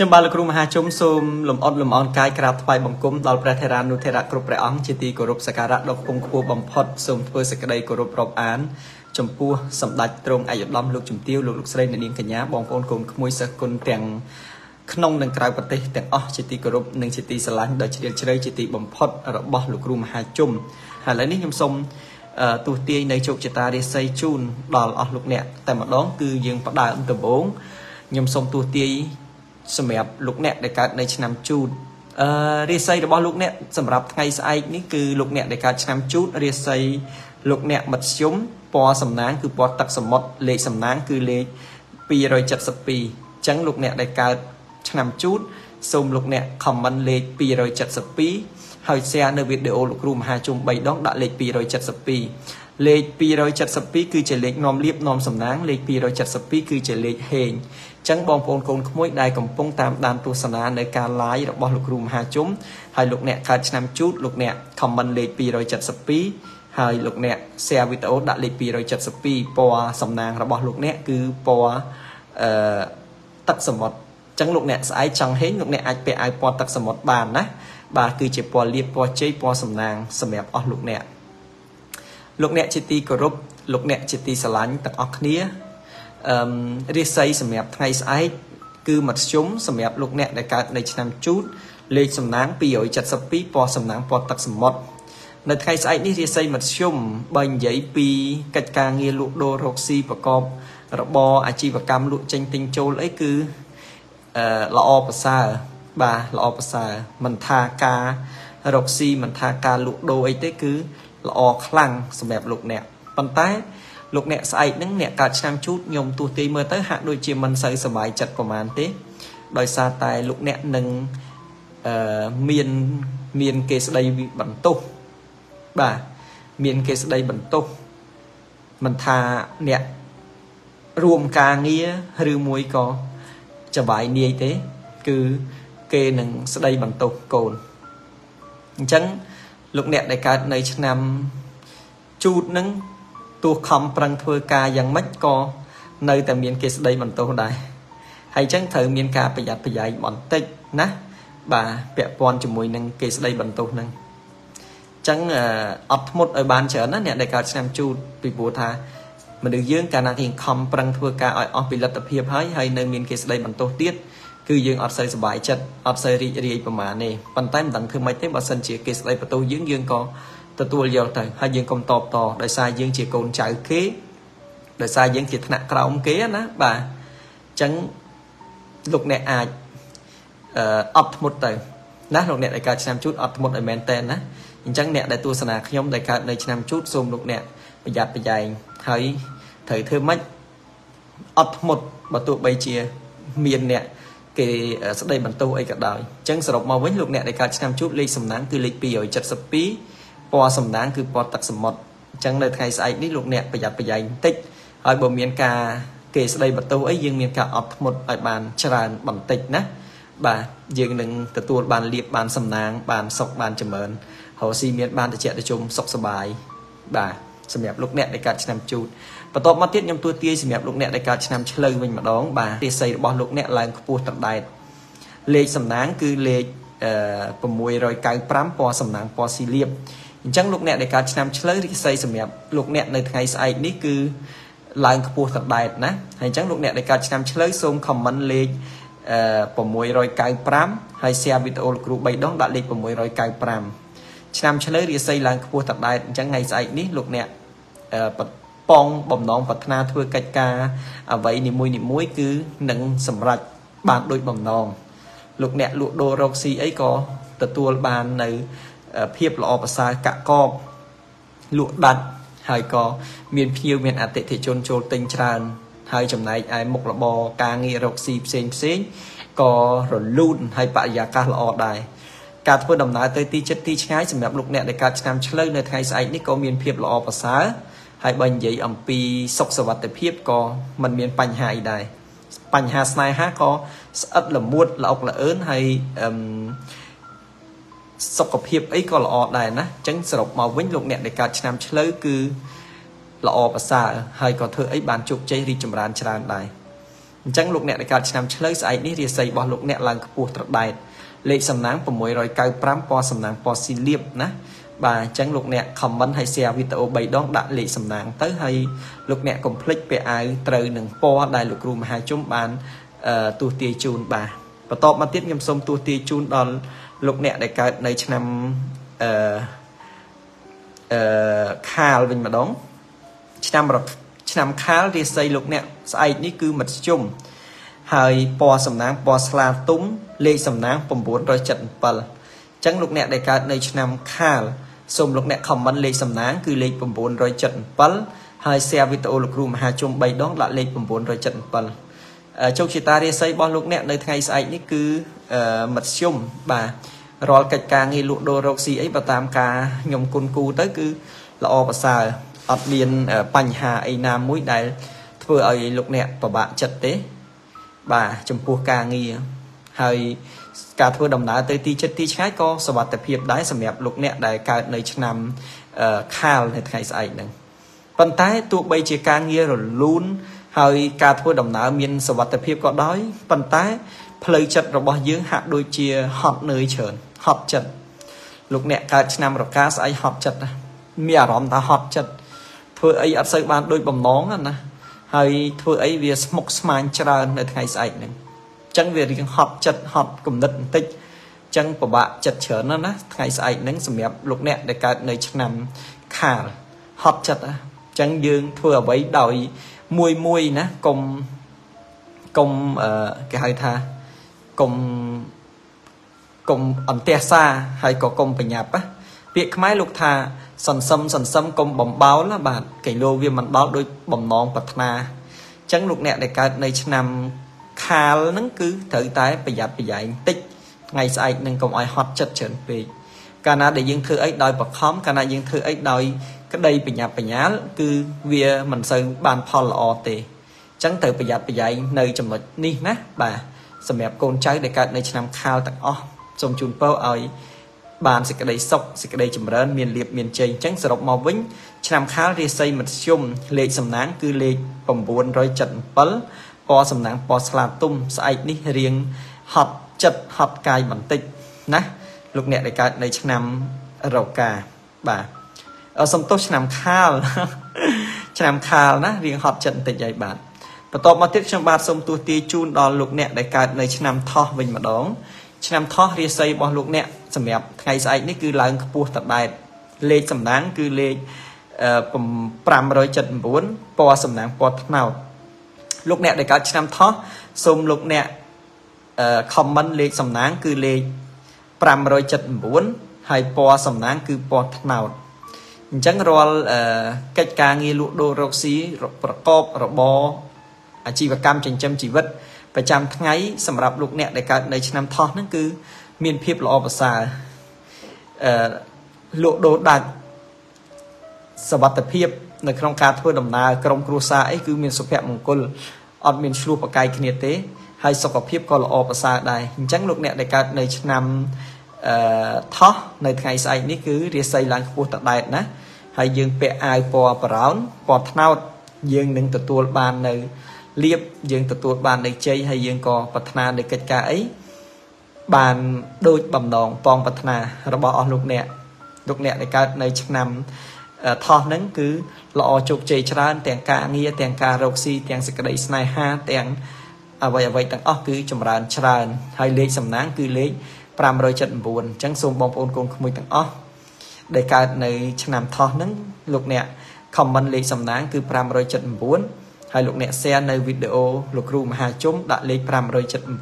ខ្ញុំបាទលោកគ្រូមហាជុំសូមលំអរលំអរកាយក្រាបថ្វាយបង្គំដល់ព្រះថេរានុថេរៈគ្រប់ព្រះអង្គជាទីគោរពសក្ការៈដ៏ខ្ពង់ខ្ពស់បំផុតសូមធ្វើសេចក្តីគោរពរាប់អានចំពោះសម្ដេចទ្រង់ឯកឧត្តមលោកជំទាវលោកលោកស្រីអ្នកនាងកញ្ញាបងប្អូនកូនក្មួយសិស្សគុណទាំងក្នុងនិងក្រៅប្រទេសទាំងអស់ជាទីគោរពនិងជាទីស្រឡាញ់ដ៏ជ្រាលជ្រៅជាទីបំផុតរបស់លោកគ្រូមហាជុំហើយឥឡូវនេះខ្ញុំសូមទូទាយនៅជោគជតារាសីជូនដល់អស់លោកអ្នកតែម្ដងគឺយើងផ្ដើមដំបូងខ្ញុំសូមទូទាយ សម្រាប់លោកអ្នកដែលកើតនៅឆ្នាំជូតអឺរាសីរបស់លោកអ្នកសម្រាប់ថ្ងៃស្អែកនេះគឺលោកអ្នកដែលកើតឆ្នាំជូតរាសីលោកអ្នកមធ្យមពណ៌សំណាងគឺពណ៌ទឹកសមុទ្រលេខសំណាងគឺលេខ272អញ្ចឹងលោកអ្នកដែលកើតឆ្នាំជូតសូមលោកអ្នក comment លេខ272ហើយ share នៅវីដេអូលោកគ្រូមហាជុំ3ដងដាក់លេខ272 លេខ272គឺជាលេខនាំលៀបនាំសំណាងលេខ272គឺជាលេខហេងចឹងបងប្អូនកូនក្មួយដែលកំពុងតាមដានទស្សនានៅការ live របស់លោកគ្រូមហាជុំហើយលោកអ្នកកើតឆ្នាំជូតលោកអ្នក comment លេខ272ហើយលោកអ្នក share វីដេអូដាក់លេខ272ពណ៌សំណាងរបស់លោកអ្នកគឺពណ៌អឺទឹកសមុទ្រចឹងលោកអ្នកស្អែកចង់ហេងលោកអ្នកអាចពាក់អាវពណ៌ទឹកសមុទ្របានណាបាទគឺជាពណ៌លៀបពណ៌ជ័យពណ៌សំណាងសម្រាប់អស់លោកអ្នក លោកអ្នកជាទីគោរពលោកអ្នកជាទីស្រឡាញ់ទាំងអស់គ្នាអឺរាសីសម្រាប់ថ្ងៃស្អែកគឺមធ្យមសម្រាប់លោកអ្នកដែលកើតនៅឆ្នាំជូតលេខសំណាង272ពណ៌សំណាងពណ៌ទឹកសមុទ្រនៅថ្ងៃស្អែកនេះរាសីមធ្យមបើនិយាយពីកិច្ចការងារលក់ដូររកស៊ីប្រកបរបរអាជីវកម្មលក់ចេញទិញចូលអីគឺអឺល្អប្រសើរបាទល្អប្រសើរមិនថាការរកស៊ីមិនថាការលក់ដូរអីទេគឺ ល្អខ្លាំងសម្រាប់លោកអ្នកប៉ុន្តែលោកអ្នកស្អែកហ្នឹងអ្នកកើតឆ្នាំជូតខ្ញុំទោះទីមើលទៅហាក់ដូចជាមិនសូវសប្បាយចិត្តប្រហែលទេ ដោយសារតែលោកអ្នកនឹងអឺមានមានគេស្ដីបន្ទោសបាទមានគេស្ដីបន្ទោសមិនថាអ្នករួមការងារឬមួយក៏ចបាយនាយទេ គឺគេនឹងស្ដីបន្ទោសកូនអញ្ចឹង លោកអ្នកដែលកើតនៅឆ្នាំជូតនឹងទោះខំប្រឹងធ្វើការយ៉ាងម៉េចក៏នៅតែមានគេស្ដីបន្ទោសដែរហើយអញ្ចឹងត្រូវមានការប្រយ័ត្នប្រយែងបន្តិចណាបាទពាក់ព័ន្ធជាមួយនឹងគេស្ដីបន្ទោសហ្នឹងអញ្ចឹងអត់ធ្មត់ឲ្យបានច្រើនណាអ្នកដែលកើតឆ្នាំជូតពីព្រោះថាមនុស្សយើងកាលណាគេខំប្រឹងធ្វើការឲ្យអស់ពីលទ្ធភាពហើយហើយនៅមានគេស្ដីបន្ទោសទៀត គឺយើងអត់សូវសប្បាយចិត្តអត់សូវរីករាយប្រហែលទេប៉ុន្តែមិនដឹងធ្វើម៉េចទេបើសិនជាគេស្ដីបន្ទោសយើងយើងក៏ទទួលយកទៅហើយយើងកុំតបតដោយសារយើងជាកូនចៅគេដោយសារយើងជាថ្នាក់ក្រោមគេណាបាទអញ្ចឹងលោកអ្នកអាចអឺអត់ធ្មត់ទៅណាលោកអ្នកដែលកើតឆ្នាំជូតអត់ធ្មត់ឲ្យមែនតែនណាអញ្ចឹងអ្នកដែលទស្សនាខ្ញុំដែលកើតនៅឆ្នាំជូតសូមលោកអ្នកប្រយ័ត្នប្រយែងហើយត្រូវធ្វើម៉េចអត់ធ្មត់បើទោះបីជាមានអ្នក គេស្ដីបន្ទោសអីក៏ដោយអញ្ចឹងសរុបមកវិញលោកអ្នកដែលកើតឆ្នាំជូតលេខសំណាងគឺលេខ272ពណ៌សំណាងគឺពណ៌ទឹកសមុទ្រអញ្ចឹងនៅថ្ងៃស្អែកនេះលោកអ្នកប្រយ័ត្នប្រយែងបន្តិចហើយបើមានការគេស្ដីបន្ទោសអីយើងមានការអត់ធ្មត់ឲ្យបានច្រើនបន្តិចណាបាទយើងនឹងទទួលបានលៀបបានសំណាងបានសុខបានចម្រើនរកស៊ីមានបានតិចតិចសុខសบายបាទសម្រាប់លោកអ្នកដែលកើតឆ្នាំជូត បន្ទាប់មកទៀតខ្ញុំទួទាយសម្រាប់លោកអ្នកដែលកើតឆ្នាំឆ្លូវវិញម្ដងបាទរាសីរបស់លោកអ្នកឡើងខ្ពស់ត្រដែតលេខសំណាងគឺលេខ695ពណ៌សំណាងពណ៌ស៊ីលៀបអញ្ចឹងលោកអ្នកដែលកើតឆ្នាំឆ្លូវរិស័យសម្រាប់លោកអ្នកនៅថ្ងៃស្អែកនេះគឺឡើងខ្ពស់ត្រដែតណាហើយអញ្ចឹងលោកអ្នកដែលកើតឆ្នាំឆ្លូវសូម comment លេខ695ហើយ share វីដេអូលោកគ្រូ3ដងដាក់លេខ695ឆ្នាំឆ្លូវរាសីឡើងខ្ពស់ត្រដែតអញ្ចឹងថ្ងៃស្អែកនេះលោកអ្នក ប៉ងបំណងប្រាថ្នាធ្វើកិច្ចការអ្វីនីមួយនីមួយគឺនឹងសម្រេចបានដូចបំណងលោកអ្នកលក់ដូររកស៊ីអីក៏ទទួលបាននៅភាពល្អប្រសើរកកបលក់ដាច់ហើយក៏មានភ្ញៀវមានអតិថិជនចូលទិញច្រើន ហើយចំណែកឯមុខរបរការងាររកស៊ីផ្សេងផ្សេងក៏រលូនហើយបរិយាកាសល្អដែរការធ្វើដំណើរទៅទីជិតទីឆ្ងាយសម្រាប់លោកអ្នកដែលកើតឆ្នាំឆ្លូវនៅថ្ងៃស្អែកនេះក៏មានភាពល្អប្រសើរ ហើយបើនិយាយអំពីសុខសวัสดิភាពក៏មិនមានបញ្ហាអីដែរបញ្ហាស្នេហាក៏ស្អិតល្មួតល្អុកល្អឿនហើយអឺសុខភាពអីក៏ល្អដែរណាអញ្ចឹងសរុបមកវិញលោកអ្នកដែលកើតឆ្នាំឆ្លូវគឺល្អប្រសើរហើយក៏ធ្វើអីបានជោគជ័យរីកចម្រើនច្រើនដែរ អញ្ចឹងលោកអ្នកដែលកើតឆ្នាំឆ្លូវស្អែកនេះរាសីរបស់លោកអ្នកឡើងខ្ពស់ត្រដែតលេខសំណាង695ពណ៌សំណាងពណ៌ស៊ីលៀបណា បាទអញ្ចឹងលោកអ្នក comment ហើយ share វីដេអូ3ដងដាក់លេខសំណាងទៅហើយលោកអ្នកកុំភ្លេចពាក់អាវត្រូវនឹងពណ៌ដែលលោកគ្រូមហាជុំបានទូទាយជូនបាទបន្តមកទៀតខ្ញុំសូមទូទាយជូនដល់លោកអ្នកដែលកើតនៅឆ្នាំអឺអឺខាលវិញម្ដង ឆ្នាំឆ្នាំខាលរាសីលោកអ្នកស្អែកនេះគឺមធ្យមហើយពណ៌សំណាងពណ៌ស្លាទុំលេខសំណាង977អញ្ចឹងលោកអ្នកដែលកើតនៅឆ្នាំខាល សូមលោកអ្នក comment លេខសំណាងគឺលេខ977ហើយ share វីដេអូលោកគ្រូមហាជុំ3ដងដាក់លេខ977ជោគជតារាសីរបស់លោកអ្នកនៅថ្ងៃស្អែកនេះគឺមធ្យមបាទរាល់កិច្ចការងារលក់ដូររកស៊ីអីបើតាមការខ្ញុំគុណគូទៅគឺល្អប្រសើរអត់មានបញ្ហាអីណាមួយដែល ធ្វើឲ្យលោកអ្នកពិបាកចិត្តទេ បាទចំពោះការងារហើយ ការធ្វើដំណើរទៅទីចិត្តទីឆ្ងាយក៏សុវត្ថិភាពដែរសម្រាប់លោកអ្នកដែលកើតនៅឆ្នាំខាលនៅថ្ងៃស្អែកហ្នឹងប៉ុន្តែទោះបីជាការងាររលូនហើយការធ្វើដំណើរមានសុវត្ថិភាពក៏ដោយប៉ុន្តែផ្លូវចិត្តរបស់យើងហាក់ដូចជាហត់នឿយច្រើនហត់ចិត្តលោកអ្នកកើតឆ្នាំរកាស្អីហត់ចិត្តមានអារម្មណ៍ថាហត់ចិត្តធ្វើអីអត់សូវបានដូចបំណងណាហើយធ្វើអីវាស្មុគស្មាញច្រើននៅថ្ងៃស្អែកហ្នឹងអញ្ចឹងវារៀងហត់ចិត្តហត់គំនិតបន្តិចអញ្ចឹងពិបាកចិត្តច្រើនណាស់ណាថ្ងៃស្អែកហ្នឹងសម្រាប់លោកអ្នកដែលកើតនៅឆ្នាំខាលហត់ចិត្តណាអញ្ចឹងយើងធ្វើអ្វីដោយមួយមួយណាកុំកុំគេហៅថាកុំកុំអន្ទះសាហើយក៏កុំប្រញាប់ណាពាក្យខ្មែរលោកថាសន្សឹមសន្សឹមកុំបំបោលណាបាទកៃលោវាមិនដល់ដោយបំណងប្រាថ្នាអញ្ចឹងលោកអ្នកដែលកើតនៅឆ្នាំ ខាលហ្នឹងគឺត្រូវតែប្រយ័ត្នប្រយែងតិចថ្ងៃស្អែកនឹងកុំឲ្យហត់ចិត្តច្រើនពេកកាលណាដែលយើងធ្វើអីដោយបខំកាលណាយើងធ្វើអីដោយក្តីបញ្ញាប់បញ្ញាលគឺវាមិនសូវបានផលល្អទេអញ្ចឹងត្រូវប្រយ័ត្នប្រយែងនៅចំណុចនេះណាបាទសម្រាប់កូនចៅដែលកើតនៅឆ្នាំខាលទាំងអស់សូមជូនពរឲ្យបានសេចក្តីសុខសេចក្តីចម្រើនមានលៀបមានជ័យអញ្ចឹងសរុបមកវិញឆ្នាំខាលរាសីមធ្យមលេខសំណាងគឺលេខ977 ពណ៌សំណាងពណ៌ស្លាទុំស្អែកនេះរៀងហត់ចិត្តហត់កាយបន្តិចណាលោកអ្នកដែលកើតនៅឆ្នាំរកាបាទសំទោសឆ្នាំខាលឆ្នាំខាលណារៀងហត់ចិត្តបន្តិចហើយបាទបន្ទាប់មកទៀតខ្ញុំបាទសូមទូទាយជូនដល់លោកអ្នកដែលកើតនៅឆ្នាំថោះវិញម្ដង ឆ្នាំថោះរាសីរបស់លោកអ្នកសម្រាប់ថ្ងៃស្អែកនេះគឺឡើងខ្ពស់តដែតលេខសំណាងគឺលេខ579ពណ៌សំណាងពណ៌ត្នោត លោកអ្នកដែលកើតឆ្នាំថោះសូមលោកអ្នកអឺ comment លេខសំណាង គឺលេខ579ហើយពណ៌សំណាង គឺពណ៌ត្នោតអញ្ចឹងរាល់កិច្ចការងារលក់ដូររកស៊ីប្រកបរបរអាជីវកម្មចិញ្ចឹមជីវិតប្រចាំថ្ងៃសម្រាប់លោកអ្នកដែលកើតនៅឆ្នាំថោះហ្នឹងគឺ មានភាពល្អប្រសើរអឺលក់ដូរដាច់សវត្ថភាព នៅក្នុងការធ្វើដំណើរក្រុមគ្រួសារអីគឺមានសុភមង្គលអត់មានឆ្លោះប្រកែកគ្នាទេហើយសុខភាពក៏ល្អប្រសើរដែរអញ្ចឹងលោកអ្នកដែលកើតនៅឆ្នាំអឺថោះនៅថ្ងៃស្អែកនេះគឺរាសីឡើងខ្ពស់តដែតណាហើយយើងពាក់អាវពណ៌ប្រោនពណ៌ត្នោតយើងនឹងទទួលបាននៅលៀបយើងទទួលបាននៃជ័យហើយយើងក៏ប្រាថ្នានៃកិច្ចការអីបានដូចបំណងប៉ងប្រាថ្នារបស់អស់លោកអ្នកលោកអ្នកដែលកើតនៅឆ្នាំ ថោះហ្នឹងគឺល្អជោគជ័យច្រើន ទាំងការងារទាំងការរកស៊ីទាំងសេចក្តីស្នេហាទាំងអ្វីអ្វីទាំងអស់គឺចម្រើនច្រើនហើយលេខសំណាងគឺលេខ579អញ្ចឹងសូមបងប្អូនកូនក្មួយទាំងអស់ដែលកើតនៅឆ្នាំថោះហ្នឹងលោកអ្នក comment លេខសំណាងគឺ579ហើយលោកអ្នក share នៅវីដេអូលោកគ្រូមហាជុំដាក់លេខ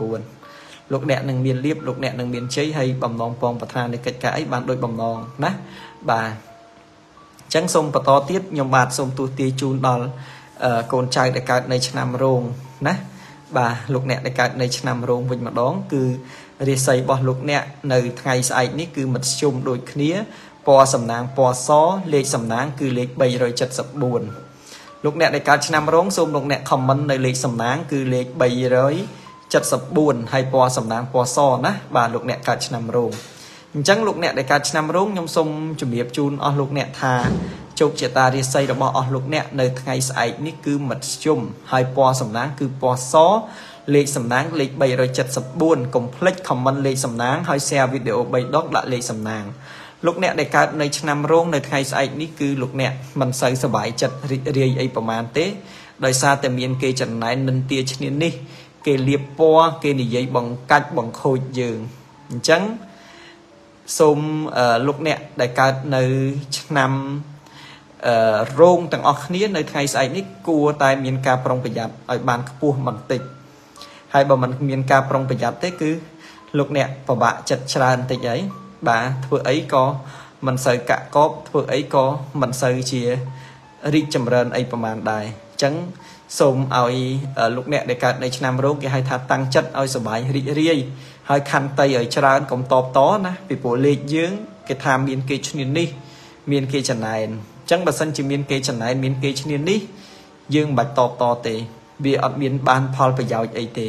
579លោកអ្នកនឹងមានលៀបលោកអ្នកនឹងមានជ័យហើយបំណងពងប្រាថ្នានៃកិច្ចការអីបានដូចបំណងណាបាទ អញ្ចឹងសូមបន្តទៀតខ្ញុំបាទសូមទូទាយជូនដល់កូនចៅដែលកើតនៅឆ្នាំរោងណាបាទលោកអ្នកដែលកើតនៅឆ្នាំរោងវិញម្ដង គឺរាសីរបស់លោកអ្នកនៅថ្ងៃស្អែកនេះគឺមធ្យមដូចគ្នាពណ៌សំណាងពណ៌សលេខសំណាង គឺលេខ374លោកអ្នកដែលកើតឆ្នាំរោងសូមលោកអ្នកខមមិននៅលេខសំណាង គឺលេខ374ហើយពណ៌សំណាងពណ៌សណាបាទលោកអ្នកកើតឆ្នាំរោង អញ្ចឹងលោកអ្នកដែលកើតឆ្នាំរោងខ្ញុំសូមជម្រាបជូនអស់លោកអ្នកថាជោគជតារាសីរបស់អស់លោកអ្នកនៅថ្ងៃស្អែកនេះគឺមធ្យមហើយពណ៌សំណាងគឺពណ៌សលេខសំណាងលេខ374កុំភ្លេច comment លេខសំណាងហើយ share វីដេអូ3ដងដាក់លេខសំណាងលោកអ្នកដែលកើតនៅឆ្នាំរោងនៅថ្ងៃស្អែកនេះគឺលោកអ្នកមិនសូវសប្បាយចិត្តរីករាយអីប្រហែលទេដោយសារតែមានគេចំណែននិន្ទាឈ្នានេះ គេលៀបពណ៌គេនិយាយបង្កាច់បង្ខូចយើងអញ្ចឹង សូមលោកអ្នកដែលកើតនៅឆ្នាំអឺរោងទាំងអស់គ្នានៅថ្ងៃស្អែកនេះគួរតែមានការប្រុងប្រយ័ត្នឲ្យបានខ្ពស់បន្តិចហើយបើមិនមានការប្រុងប្រយ័ត្នទេគឺលោកអ្នកពិបាកចិត្តច្រើនបន្តិចហើយបាទធ្វើអីក៏មិនសូវកាក់កបធ្វើអីក៏មិនសូវជារីកចម្រើនអីប្រហែលដែរអញ្ចឹងសូមឲ្យលោកអ្នកដែលកើតនៅឆ្នាំរោងគេហៅថាតាំងចិត្តឲ្យសុបាយរីករាយ ហើយខន្តីឲ្យច្រើនកុំតបតណាពីព្រោះលេខយើងគេថាមានគេឈ្នាននេះ មានគេចំណែនអញ្ចឹងបើសិនជាមានគេចំណែនមានគេឈ្នាននេះ យើងមិនបាច់តបតទេ វាអត់មានបានផលប្រយោជន៍អីទេ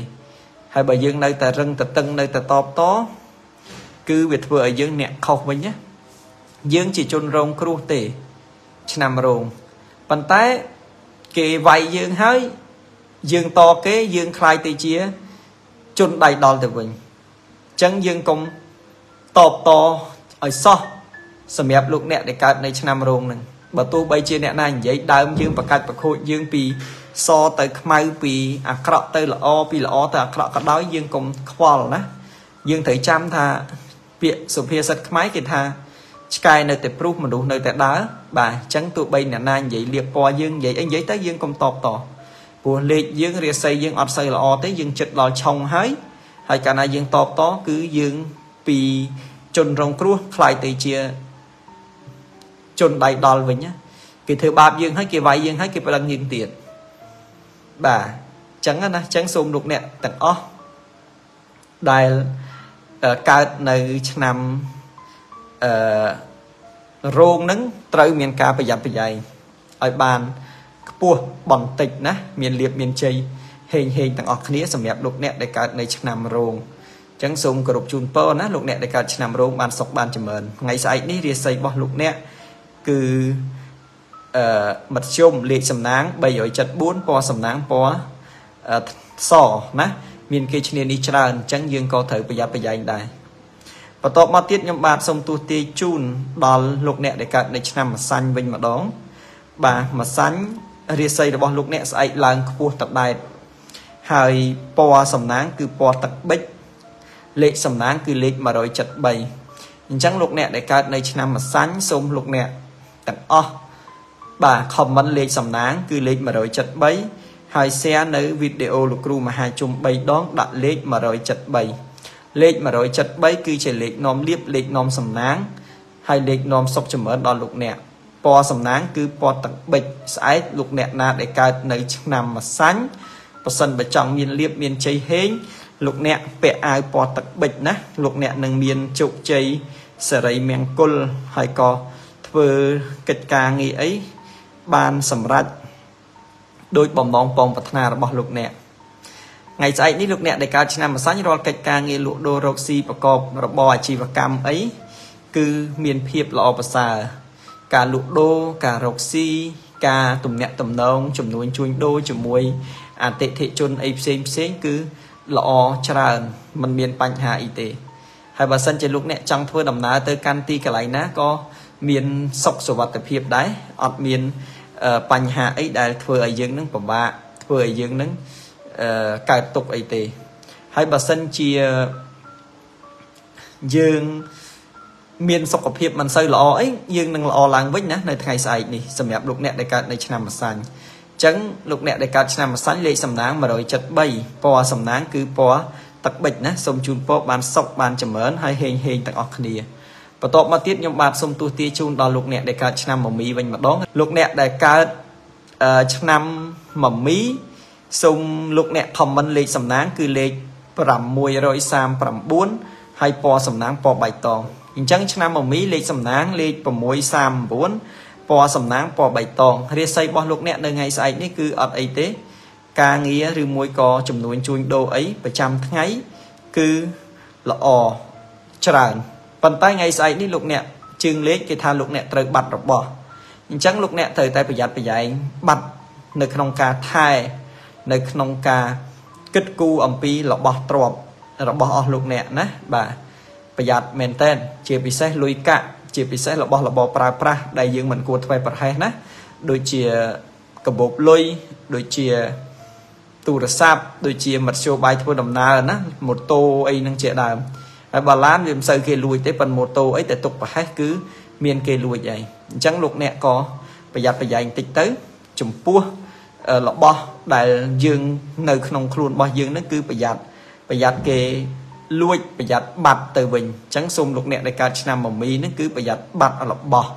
ហើយបើយើងនៅតែរឹងតែតឹងនៅតែតបតគឺវាធ្វើឲ្យយើងអ្នកខុសវិញណាយើងជាជនរងគ្រោះទេ ឆ្នាំរងប៉ុន្តែគេវាយយើងហើយយើងតគេយើងខ្លាយទៅជាជនដៃដល់ទៅវិញ ចឹងយើងកុំតបតឲ្យសោះសម្រាប់លោកអ្នកដែលកើតនៅឆ្នាំរោងនឹងបើទោះបីជាអ្នកណានិយាយដើមយើងប្រកាច់ប្រខូចយើងពីសទៅខ្មៅពីអាក្រក់ទៅល្អពីល្អទៅអាក្រក់ក៏ដោយយើងកុំខ្វល់ណាយើងត្រូវចាំថាពាក្យសុភាសិតខ្មែរគេថាឆ្កែនៅតែព្រុសមនុស្សនៅតែដើរបាទអញ្ចឹងទោះបីអ្នកណានិយាយលៀបពណ៌យើងនិយាយអីនិយាយទៅយើងកុំតបតព្រោះលេខយើងរាសីយើងអត់សូវល្អទេយើងចិត្តដល់ឆុងហើយ ហើយកាលណាយើងតបតគឺយើងពីជនរងគ្រោះខ្លាយទៅជាជនដៃដល់វិញណាគេធ្វើបាបយើងហើយគេវាយយើងហើយគេប្តឹងយើងទៀតបាទអញ្ចឹងណាអញ្ចឹងសូមលោកអ្នកទាំងអស់ដែលកើតនៅឆ្នាំអឺរោងនឹងត្រូវមានការប្រយ័ត្នប្រយែងឲ្យបានខ្ពស់បន្តិចណាមានលៀបមានជ័យ ហេងហេងទាំងអស់គ្នាសម្រាប់លោកអ្នកដែលកើតនៅឆ្នាំរោងអញ្ចឹងសូមគោរពជូនពរណាលោកអ្នកដែលកើតឆ្នាំរោងបានសុខបានចម្រើនថ្ងៃស្អែកនេះរាសីរបស់លោកអ្នកគឺអឺមធ្យមលេខសំណាង374ពណ៌សំណាងពណ៌សណាមានគេឈ្នានេះច្រើនអញ្ចឹងយើងក៏ត្រូវប្រយ័ត្នប្រយែងដែរបន្ទាប់មកទៀតខ្ញុំបាទសូមទូទាយជូនដល់លោកអ្នកដែលកើតនៅឆ្នាំម្សាញ់វិញម្ដង បាទម្សាញ់រាសីរបស់លោកអ្នកស្អែកឡើងខ្ពស់តដែត ហើយពណ៌សំណាងគឺពណ៌ទឹកប៊ិចលេខសំណាងគឺលេខ173អញ្ចឹងលោកអ្នកដែលកើតនៅឆ្នាំម្សាញ់សូមលោកអ្នកទាំងអស់បាទ comment លេខសំណាង គឺលេខ173ហើយ share នៅវីដេអូលោកគ្រូមហាជុំ3ដងដាក់លេខ173លេខ173គឺជាលេខនាំលៀបលេខនាំសំណាង ហើយលេខនាំសុខចម្រើនដល់លោកអ្នកពណ៌សំណាងគឺពណ៌ទឹកប៊ិចស្អែកលោកអ្នកណាដែលកើតនៅឆ្នាំម្សាញ់ ប៉ះសិនបើចង់មានលៀបមានជ័យហេងលោកអ្នកពាក់អាវពណ៌ទឹកប៊ិចណាលោកអ្នកនឹងមានជោគជ័យសេរីមង្គលហើយក៏ធ្វើកិច្ចការងារអីបានសម្រេចដោយបំណងពងប្រាថ្នារបស់លោកអ្នកថ្ងៃស្អែកនេះលោកអ្នកដែលកើតឆ្នាំម្សាញ់រាល់កិច្ចការងារលក់ដូររកស៊ីប្រកបរបរអាជីវកម្មអីគឺមានភាពល្អប្រសើរការលក់ដូរការរកស៊ីការទំនាក់ទំនងចំនួនជួញដូរជាមួយ អតិថិជនអីផ្សេងផ្សេងគឺល្អច្រើនมันមានបញ្ហាអីទេហើយបើសិនជាលោកអ្នកចង់ធ្វើដំណើរទៅកាន់ទីកន្លែងណាក៏មានសុខសុវត្ថិភាពដែរអត់មានបញ្ហាអីដែលធ្វើឲ្យយើងនឹងពិបាកធ្វើឲ្យយើងនឹងកើតទុកអីទេហើយបើសិនជាយើងមានសុខភាពមិនសូវល្អអីយើងនឹងល្អឡើងវិញណានៅថ្ងៃស្អែកនេះសម្រាប់លោកអ្នកដែលកើតនៅឆ្នាំម្សាញ់អញ្ចឹងលោកអ្នកដែលកើតឆ្នាំម្សាញ់លេខសំណាង173ពណ៌សំណាងគឺពណ៌ទឹកប៊ិចណាសូមជូនពរបានសុខបានចម្រើនហើយហេងហេងទាំងអស់គ្នាបន្ទាប់មកទៀតខ្ញុំបាទសូមទូទាជូនដល់លោកអ្នកដែលកើតឆ្នាំមមីវិញម្ដងលោកអ្នកដែលកើតឆ្នាំមមីសូមលោកអ្នកខមមិនលេខសំណាងគឺលេខ639ហើយពណ៌សំណាងពណ៌បៃតងអញ្ចឹងឆ្នាំមមីលេខសំណាងលេខ639 ពណ៌សំណាងពណ៌បៃតងរាសីរបស់លោកអ្នកនៅថ្ងៃស្អែកនេះគឺអត់អីទេ ការងារឬមួយក៏ចំនួនជួញដូរអីប្រចាំថ្ងៃគឺល្អច្រើនប៉ុន្តែថ្ងៃស្អែកនេះលោកអ្នកជើងលេខគេថាលោកអ្នកត្រូវបាត់របស់អអញ្ចឹងលោកអ្នកត្រូវតែប្រយ័ត្នប្រយែងបាត់នៅក្នុងការថែនៅក្នុងការគិតគូរអំពីរបស់ទ្រព្យរបស់អស់លោកអ្នកណាបាទប្រយ័ត្នមែនតើជាពិសេសលុយកាក់ ជាពិសេសរបស់របរប្រើប្រាស់ដែលយើងមិនគួរធ្វេសប្រហែសណាដូចជាកាបូបលុយដូចជាទូរស័ព្ទដូចជាមធ្យោបាយធ្វើដំណើរណាម៉ូតូអីហ្នឹងជាដើមហើយបើឡានវាមិនសូវគេលួចទេប៉ុន្តែម៉ូតូអីតែទុកប្រហែសគឺមានគេលួចហើយអញ្ចឹងលោកអ្នកក៏ប្រយ័ត្នប្រយែងតិចទៅ ចំពោះរបស់ដែលយើងនៅក្នុងខ្លួនរបស់យើងហ្នឹងគឺប្រយ័ត្នប្រយ័ត្នគេ លួចប្រយ័ត្នបាត់ទៅវិញអញ្ចឹងសូមលោកអ្នកដែលកើតឆ្នាំមមីហ្នឹងគឺប្រយ័ត្នបាត់របស់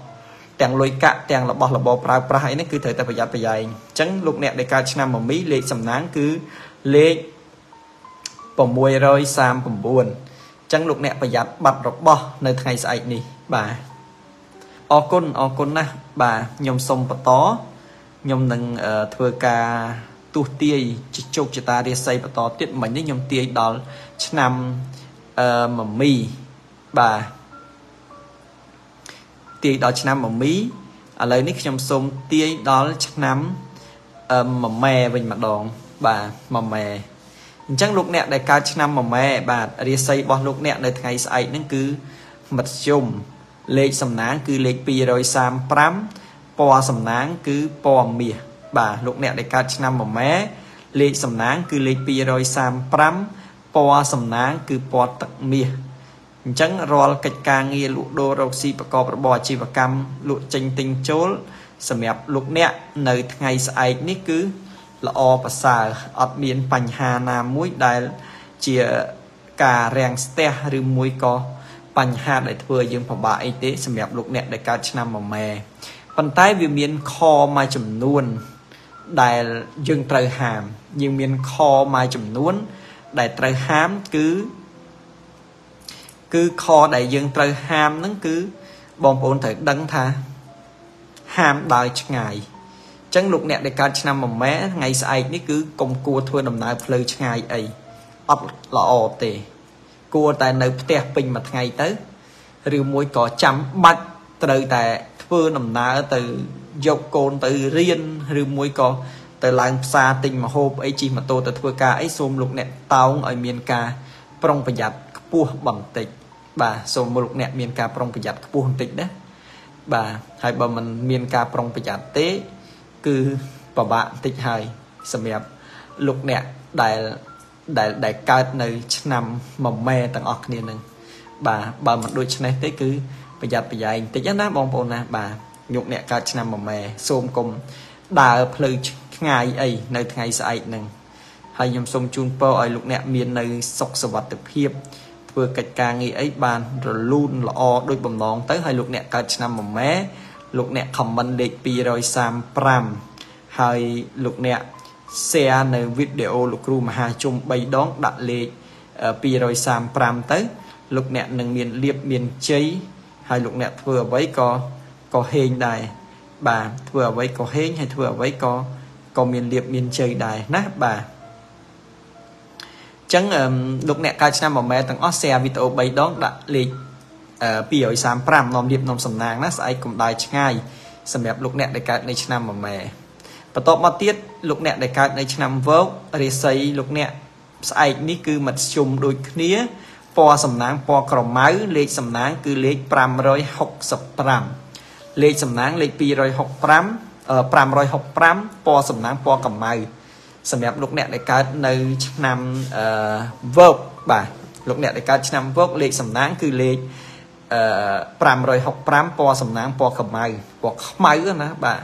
ទាំងលុយកាក់ទាំងរបស់របរប្រើប្រាស់អីនេះគឺត្រូវតែប្រយ័ត្នប្រយែងអញ្ចឹងលោកអ្នកដែលកើតឆ្នាំមមីលេខសំណាងគឺលេខ639អញ្ចឹងលោកអ្នកប្រយ័ត្នបាត់របស់នៅថ្ងៃស្អែកនេះបាទអរគុណអរគុណណាស់បាទខ្ញុំសូមបន្តខ្ញុំនឹងធ្វើការ ទុះទាយជោគជតារាសីបន្តទៀតមិញនេះខ្ញុំទាយដល់ឆ្នាំអឺមមីបាទទាយដល់ឆ្នាំមមីឥឡូវនេះខ្ញុំសូមទាយដល់ឆ្នាំមម៉ែវិញម្ដងបាទមម៉ែអញ្ចឹងលោកអ្នកដែលកើតឆ្នាំមម៉ែបាទរាសីរបស់លោកអ្នកនៅថ្ងៃស្អែកហ្នឹងគឺមធ្យមលេខសំណាងគឺលេខ235ពណ៌សំណាងគឺពណ៌មាស បាទលោកអ្នកដែលកើតឆ្នាំមម៉ែលេខសំណាង គឺលេខ235ពណ៌សំណាង គឺពណ៌ទឹកមាសអញ្ចឹងរាល់កិច្ចការងារលក់ដូររកស៊ីប្រកបរបរអាជីវកម្មលក់ចេញទិញចូលសម្រាប់លោកអ្នកនៅថ្ងៃស្អែកនេះគឺល្អប្រសើរអត់មានបញ្ហាណាមួយដែលជាការរាំងស្ទះឬមួយក៏បញ្ហាដែលធ្វើយើងពិបាកអីទេសម្រាប់លោកអ្នកដែលកើតឆ្នាំមម៉ែប៉ុន្តែវាមានខមួយចំនួន ដែលយើងត្រូវហាមយើងមានខមួយចំនួន ដែលត្រូវហាមគឺគឺខដែលយើងត្រូវហាមហ្នឹងគឺបងប្អូនត្រូវដឹងថាហាមដើរឆ្ងាយអញ្ចឹងលោកអ្នកដែលកើតឆ្នាំមមែថ្ងៃស្អែកនេះគឺកុំគួរធ្វើដំណើរផ្លូវឆ្ងាយអីអត់ល្អទេ គួរតែនៅផ្ទះពេញមួយថ្ងៃទៅ ឬមួយក៏ចាំបាច់ត្រូវតែធ្វើដំណើរទៅ យកកូនទៅរៀនឬមួយក៏ទៅឡើងផ្សារទិញម្ហូបអីជិះម៉ូតូទៅធ្វើការអីសូមលោកអ្នកតោងឲ្យមានការប្រុងប្រយ័ត្នខ្ពស់បន្តិច បាទសូមលោកអ្នកមានការប្រុងប្រយ័ត្នខ្ពស់បន្តិចណាបាទហើយបើមិនមានការប្រុងប្រយ័ត្នទេ គឺពិបាកបន្តិចហើយសម្រាប់លោកអ្នកដែលដែលដែលកើតនៅ ឆ្នាំមមែទាំងអស់គ្នានឹងបាទបើមិនដូច្នេះទេគឺប្រយ័ត្នប្រយែងបន្តិចណាបងប្អូនណាបាទ ញុកអ្នកកើតឆ្នាំមមែសូមកុំដើរផ្លូវឆ្ងាយអីនៅថ្ងៃស្អែកនឹងហើយខ្ញុំសូមជូនពរឲ្យលោកអ្នកមាននៅសុខសុវត្ថិភាពធ្វើកិច្ចការងារអីបានរលូនល្អដូចបំណងទៅហើយលោកអ្នកកើតឆ្នាំមមែលោកអ្នក comment លេខ235ហើយលោកអ្នក share នៅវីដេអូលោកគ្រូមហាជុំ3ដងដាក់លេខ235ទៅលោកអ្នកនឹងមានលៀបមានជ័យហើយលោកអ្នកធ្វើអ្វីក៏ ក៏ហេងដែរបាទធ្វើអ្វីក៏ហេងហើយធ្វើអ្វីក៏ក៏មានលៀបមានជ័យដែរណាបាទចឹងលោកអ្នកកើតឆ្នាំមួយម៉ែទាំងអស់ share វីដេអូ3ដងដាក់លេខ235នាំលៀបនាំសំណាងណាស្អែកកំដៅឆ្ងាយសម្រាប់លោកអ្នកដែលកើតនៅឆ្នាំមួយម៉ែបន្ទាប់មកទៀតលោកអ្នកដែលកើតនៅឆ្នាំវោករាសីលោកអ្នកស្អែកនេះគឺមធ្យមដូចគ្នាពណ៌សំណាងពណ៌ក្រមៅលេខសំណាងគឺលេខ565 លេខសំណាងលេខ265 565ពណ៌សំណាងពណ៌ក្រមៅសម្រាប់លោកអ្នកដែលកើតនៅឆ្នាំអឺ Verb បាទលោកអ្នកដែលកើតឆ្នាំ Verb លេខសំណាងគឺលេខអឺ565ពណ៌សំណាងពណ៌ខ្មៅពណ៌ខ្មៅណាបាទអ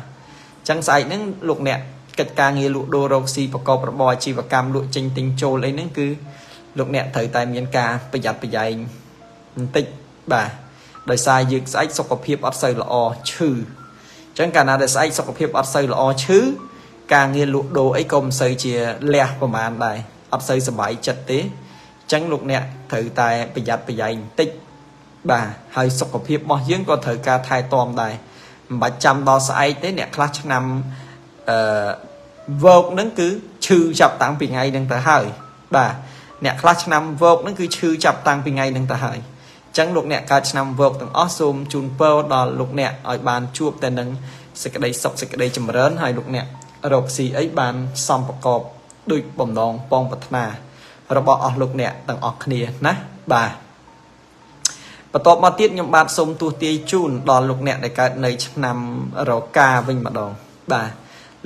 ញ្ចឹងស្អែកហ្នឹងលោកអ្នកកិច្ចការងារលក់ដូររកស៊ីប្រកបរបរអាជីវកម្មលក់ចេញទិញចូលអីហ្នឹងគឺលោកអ្នកត្រូវតែមានការប្រយ័ត្នប្រយែងបន្តិចបាទ ដោយសារយើងស្អែកសុខភាពអត់សូវល្អឈឺអញ្ចឹងកាលណាដែលស្អែកសុខភាពអត់សូវល្អឈឺការងារលក់ដូរអីក៏មិនសូវជាលះប្រហែលដែរអត់សូវសុបាយចិត្តទេអញ្ចឹងលោកអ្នកត្រូវតែប្រយ័ត្នប្រយែងបន្តិចបាទហើយសុខភាពរបស់យើងក៏ត្រូវការថែទាំដែរមិនបាច់ចាំដល់ស្អែកទេអ្នកខ្លះឆ្នាំអឺវោកហ្នឹងគឺឈឺចាប់តាំងពីថ្ងៃហ្នឹងទៅហើយបាទអ្នកខ្លះឆ្នាំវោកហ្នឹងគឺឈឺចាប់តាំងពីថ្ងៃហ្នឹងទៅហើយអញ្ចឹងលោកអ្នកកើតឆ្នាំវោកទាំងអស់សូមជូនពរដល់លោកអ្នកឲ្យបានជួបតែនឹងសេចក្តីសុខសេចក្តីចម្រើនហើយលោកអ្នករកស៊ីអីបានសំប្រកបដោយបំណងប៉ងប្រាថ្នា របស់អស់លោកអ្នកទាំងអស់គ្នាណាបាទបន្ទាប់មកទៀតខ្ញុំបាទសូមទូទាយជូនដល់លោកអ្នកដែលកើតនៅឆ្នាំរកាវិញម្ដងបាទ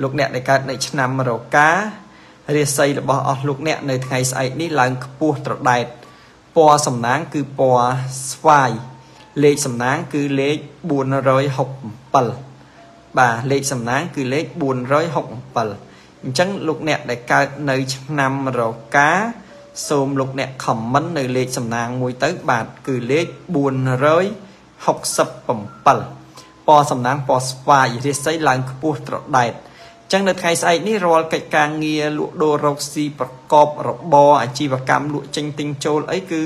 លោកអ្នកដែលកើតនៅឆ្នាំរការាសីរបស់អស់លោកអ្នកនៅថ្ងៃស្អែកនេះឡើងខ្ពស់ត្រដែត ពណ៌សំណាងគឺពណ៌ស្វាយលេខសំណាងគឺលេខ467បាទលេខសំណាងគឺលេខ467អញ្ចឹងលោកអ្នកដែលកើតនៅឆ្នាំរកាសូមលោកអ្នកខមមិននៅលេខសំណាងមួយទៅបាទគឺលេខ467ពណ៌សំណាងពណ៌ស្វាយរាសីឡើងខ្ពស់ត្រដែត ចឹងនៅថ្ងៃស្អែកនេះរាល់កិច្ចការងារលក់ដូររកស៊ីប្រកបរបរអាជីវកម្មលក់ចេញទិញចូលអីគឺ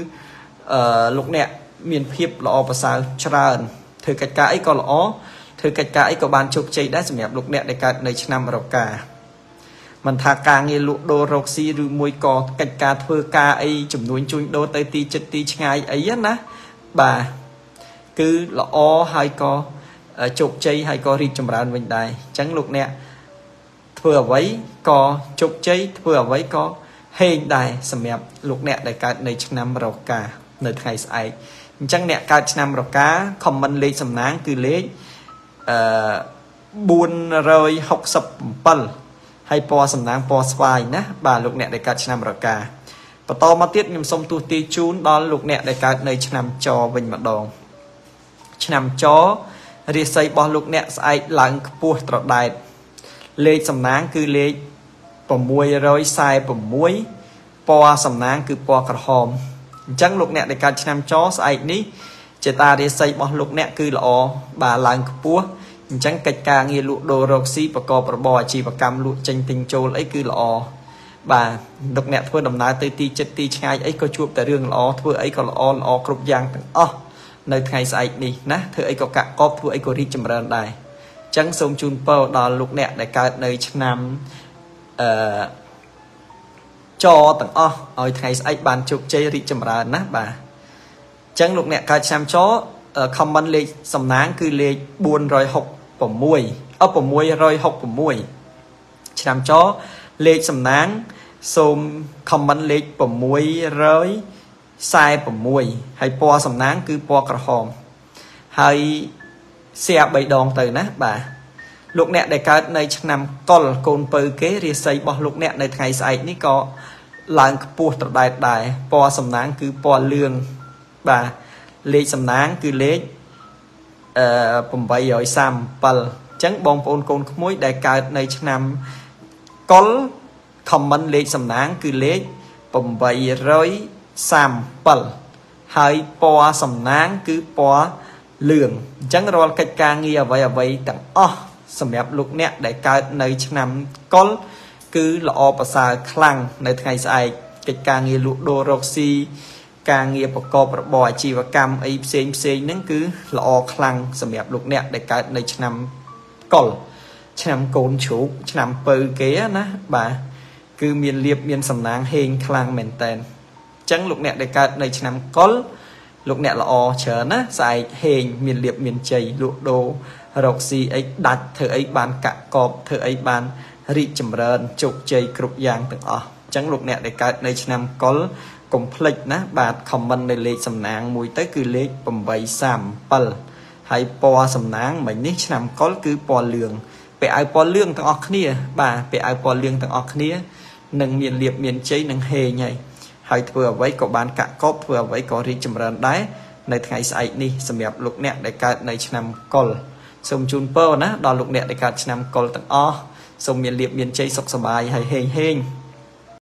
អឺលោកអ្នកមានភាពល្អប្រសើរច្រើនធ្វើកិច្ចការអីក៏ល្អធ្វើកិច្ចការអីក៏បានជោគជ័យដែរសម្រាប់លោកអ្នកដែលកើតនៅឆ្នាំរកាមិនថាការងារលក់ដូររកស៊ីឬមួយក៏កិច្ចការធ្វើការអីចំនួនជួញដូរទៅទីចិត្តទីឆ្ងាយអីណាបាទគឺល្អហើយក៏ជោគជ័យហើយក៏រីកចម្រើនវិញដែរអញ្ចឹងលោកអ្នក ធ្វើអ្វីក៏ជោគជ័យធ្វើអ្វីក៏ហេងដែរសម្រាប់លោកអ្នកដែលកើតនៅឆ្នាំរកានៅថ្ងៃស្អែកអញ្ចឹងអ្នកកើតឆ្នាំរកាខមមិនលេខសំណាងគឺលេខអឺ467ហើយពណ៌សំណាងពណ៌ស្វាយណាបាទលោកអ្នកដែលកើតឆ្នាំរកាបន្តមកទៀតខ្ញុំសូមទូទាយជូនដល់លោកអ្នកដែលកើតនៅឆ្នាំចវិញម្ដងឆ្នាំចរាសីរបស់លោកអ្នកស្អែកឡើងខ្ពស់ត្រដែត លេខសំណាងគឺលេខ646ពណ៌សំណាងគឺពណ៌ក្រហមអញ្ចឹងលោកអ្នកដែលកើតឆ្នាំចស្អែកនេះចេតារាសីរបស់លោកអ្នកគឺល្អបាទឡើងខ្ពស់អញ្ចឹងកិច្ចការងារលក់ដូររកស៊ីប្រកបរបរអាជីវកម្មលក់ចេញទិញចូលអីគឺល្អបាទលោកអ្នកធ្វើដំណើរទៅទីចិត្តទីឆ្ងាយអីក៏ជួបតែរឿងល្អធ្វើអីក៏ល្អល្អគ្រប់យ៉ាងទាំងអស់នៅថ្ងៃស្អែកនេះណាធ្វើអីក៏កាក់កបធ្វើអីក៏រីកចម្រើនដែរ ចឹងសូមជូនពរដល់លោកអ្នកដែលកើតនៅឆ្នាំអឺចទាំងអស់ឲ្យថ្ងៃស្អែកបានជោគជ័យរីកចម្រើនណាបាទចឹងលោកអ្នកកើតឆ្នាំច comment លេខសំណាងគឺលេខ466អឺ666ឆ្នាំចលេខសំណាងសូម comment លេខ646ហើយពណ៌សំណាងគឺពណ៌ក្រហមហើយ សៀ3ដងទៅណាបាទលោកអ្នកដែលកើតនៅឆ្នាំកុលកូនពៅគេរាសីរបស់លោកអ្នកនៅថ្ងៃស្អែកនេះក៏ឡើងខ្ពស់ត្រដែតដែរពណ៌សំណាងគឺពណ៌លឿងបាទលេខសំណាងគឺលេខអឺ837អញ្ចឹងបងប្អូនកូនក្មួយដែលកើតនៅឆ្នាំកុលខមមិនលេខសំណាងគឺលេខ837ហើយពណ៌សំណាងគឺពណ៌ លឿងអញ្ចឹងរាល់កិច្ចការងារអ្វីអ្វីទាំងអស់សម្រាប់លោកអ្នកដែលកើតនៅឆ្នាំកុលគឺល្អប្រសើរខ្លាំងនៅថ្ងៃស្អែកកិច្ចការងារលក់ដូររកស៊ីការងារប្រកបរបរអាជីវកម្មអីផ្សេងផ្សេងហ្នឹងគឺល្អខ្លាំងសម្រាប់លោកអ្នកដែលកើតនៅឆ្នាំកុលឆ្នាំកូនជ្រូកឆ្នាំពៅគេណាបាទគឺមានលៀបមានសំណាងហេងខ្លាំងមែនតែនអញ្ចឹងលោកអ្នកដែលកើតនៅឆ្នាំកុល លោកអ្នកល្អច្រើនណាស្អែកហេងមានលៀបមានជ័យលក់ដូររកស៊ីអីដាច់ធ្វើអីបានកាក់កបធ្វើអីបានរីកចម្រើនជោគជ័យគ្រប់យ៉ាងទាំងអស់អញ្ចឹងលោកអ្នកដែលកើតនៅឆ្នាំកុលកុំភ្លេចណាបាទ comment នៅលេខសំណាងមួយទៅគឺលេខ837ហើយពណ៌សំណាងមិញនេះឆ្នាំកុលគឺពណ៌លឿងពាក់អាវពណ៌លឿងទាំងអស់គ្នា បាទពាក់អាវពណ៌លឿងទាំងអស់គ្នានឹងមានលៀបមានជ័យនឹងហេងហើយ ហើយធ្វើអ្វីក៏បានកាក់កបធ្វើអ្វីក៏រីកចម្រើនដែរនៅថ្ងៃស្អែកនេះសម្រាប់លោកអ្នកដែលកើតនៅឆ្នាំកុលសូមជូនពរណាដល់លោកអ្នកដែលកើតឆ្នាំកុលទាំងអស់សូមមានលៀបមានជ័យសុខសប្បាយហើយហេងហេង